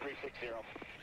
360.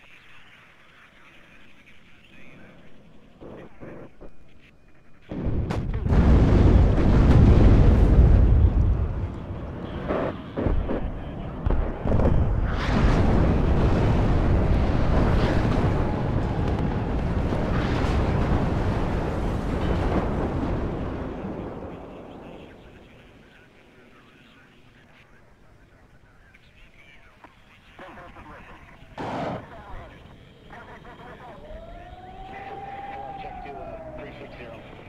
momentarily.